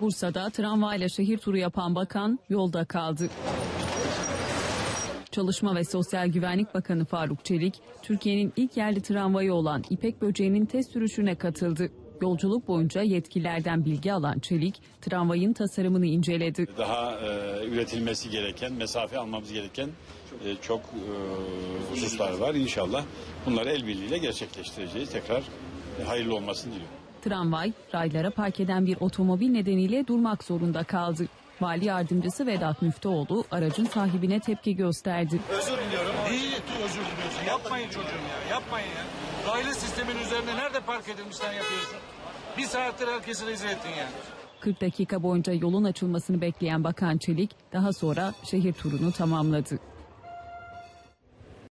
Bursa'da tramvayla şehir turu yapan bakan yolda kaldı. Çalışma ve Sosyal Güvenlik Bakanı Faruk Çelik, Türkiye'nin ilk yerli tramvayı olan İpek Böceği'nin test sürüşüne katıldı. Yolculuk boyunca yetkililerden bilgi alan Çelik, tramvayın tasarımını inceledi. daha e, üretilmesi gereken, mesafe almamız gereken e, çok e, hususlar var. İnşallah bunları el birliğiyle gerçekleştireceğiz. Tekrar e, hayırlı olmasını diliyorum. Tramvay, raylara park eden bir otomobil nedeniyle durmak zorunda kaldı. Vali yardımcısı Vedat Müftüoğlu aracın sahibine tepki gösterdi. Özür diliyorum. Neyi özür diliyorsun? Yapmayın çocuğum ya. Yapmayın ya. Raylı sistemin üzerinde nerede park edilmiş sen yapıyorsun? Bir saattir herkesi rezil ettin ya. 40 dakika boyunca yolun açılmasını bekleyen Bakan Çelik daha sonra şehir turunu tamamladı.